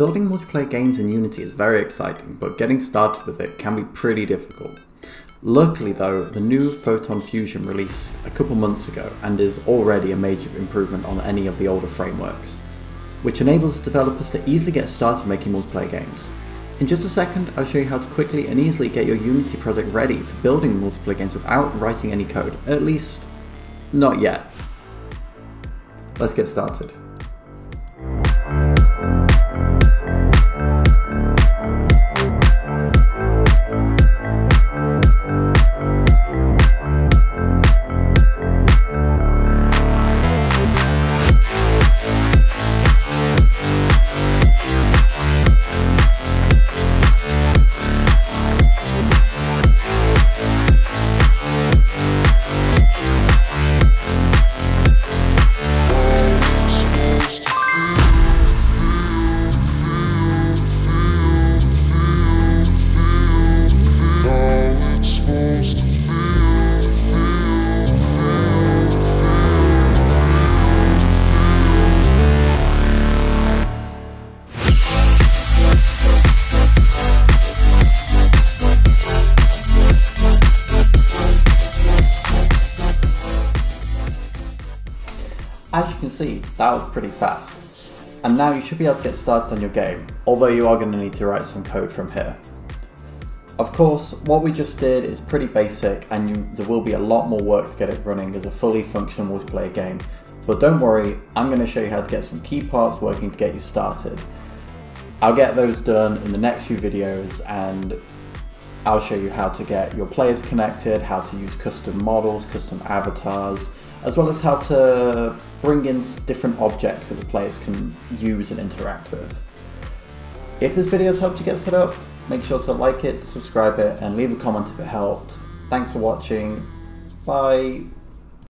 Building multiplayer games in Unity is very exciting, but getting started with it can be pretty difficult. Luckily though, the new Photon Fusion released a couple months ago and is already a major improvement on any of the older frameworks, which enables developers to easily get started making multiplayer games. In just a second, I'll show you how to quickly and easily get your Unity project ready for building multiplayer games without writing any code, at least, not yet. Let's get started. As you can see, that was pretty fast. And now you should be able to get started on your game, although you are going to need to write some code from here. Of course, what we just did is pretty basic and you, there will be a lot more work to get it running as a fully functional multiplayer game. But don't worry, I'm going to show you how to get some key parts working to get you started. I'll get those done in the next few videos and I'll show you how to get your players connected, how to use custom models, custom avatars, as well as how to bring in different objects that the players can use and interact with. If this video has helped you get set up, make sure to like it, subscribe it, and leave a comment if it helped. Thanks for watching. Bye.